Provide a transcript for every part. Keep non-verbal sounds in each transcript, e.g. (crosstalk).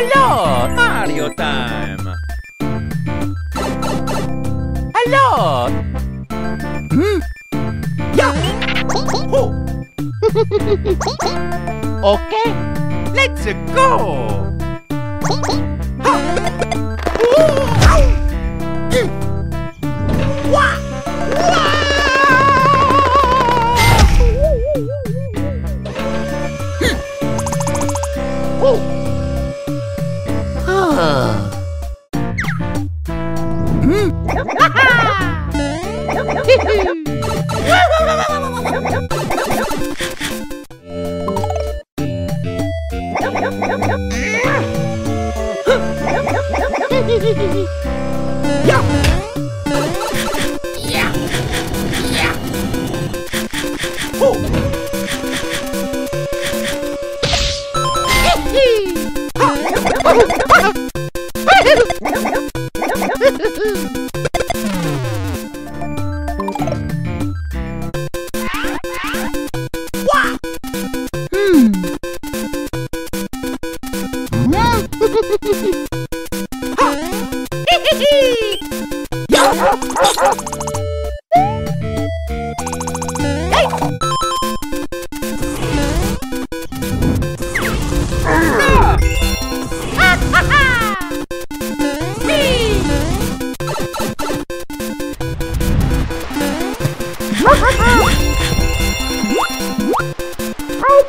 Hello, Mario time! Hello! Hmm? Yeah! Oh. (laughs) okay, let's go! Ha.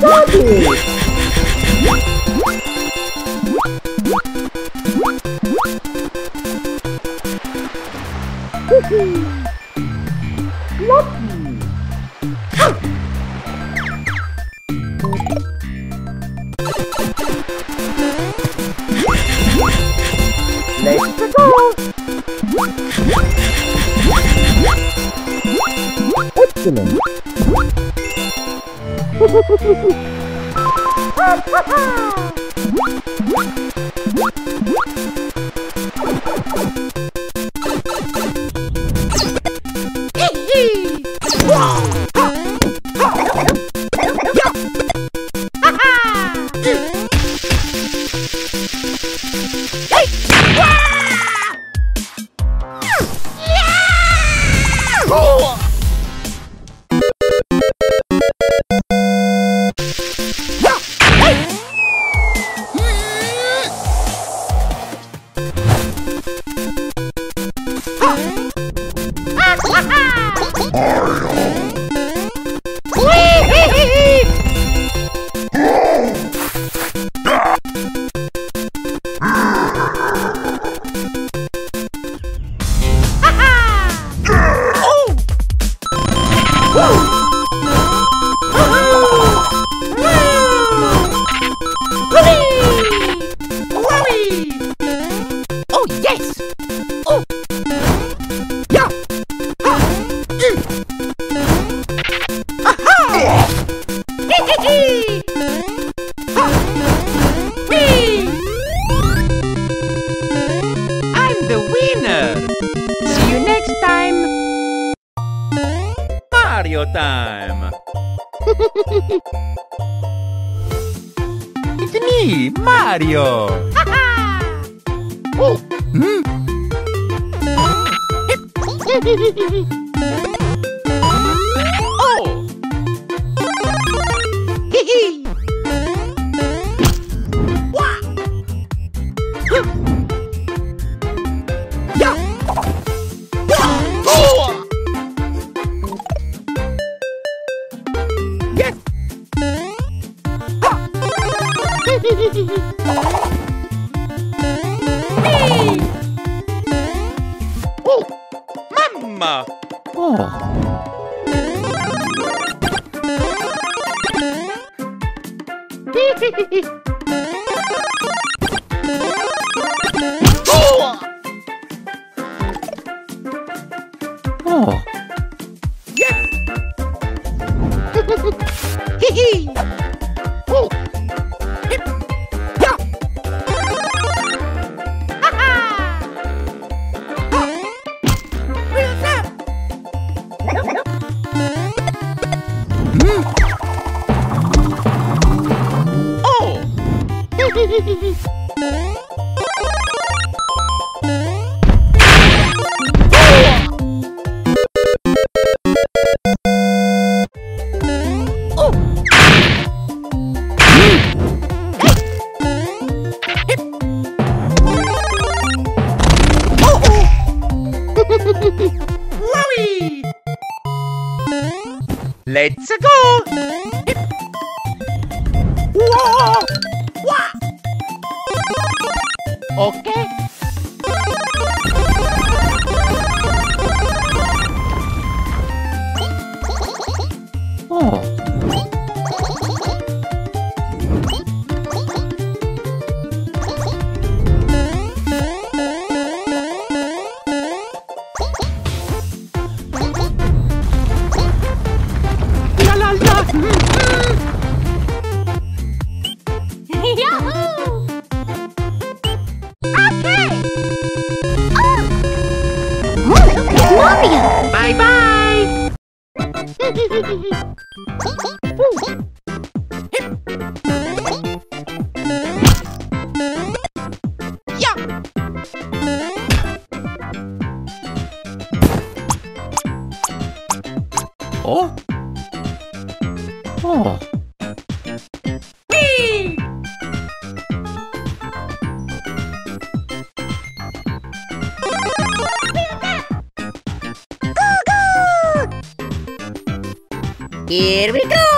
Double! Uhul. audio time. (laughs) it's me, Mario. (laughs) oh. Hmm. (laughs) okay? aquarium! Bye-bye! Oh. Oh. Here we go!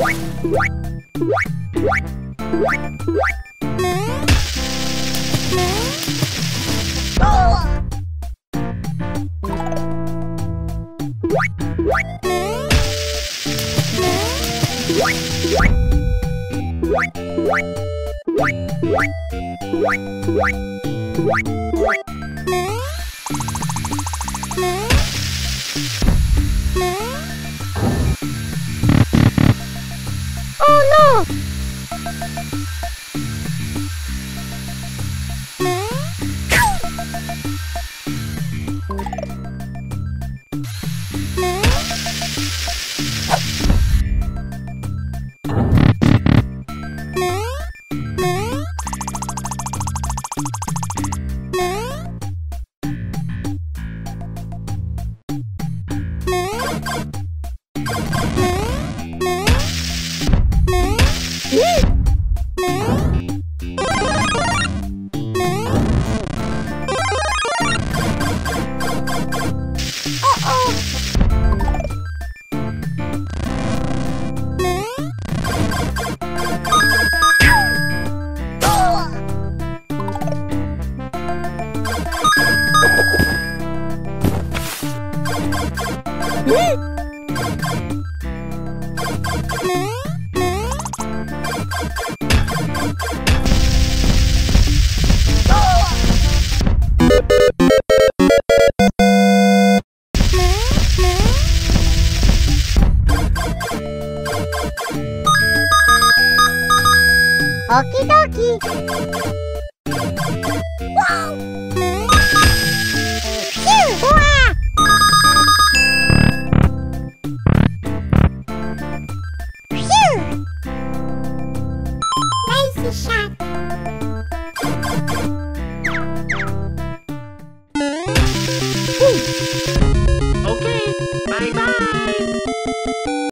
What? no!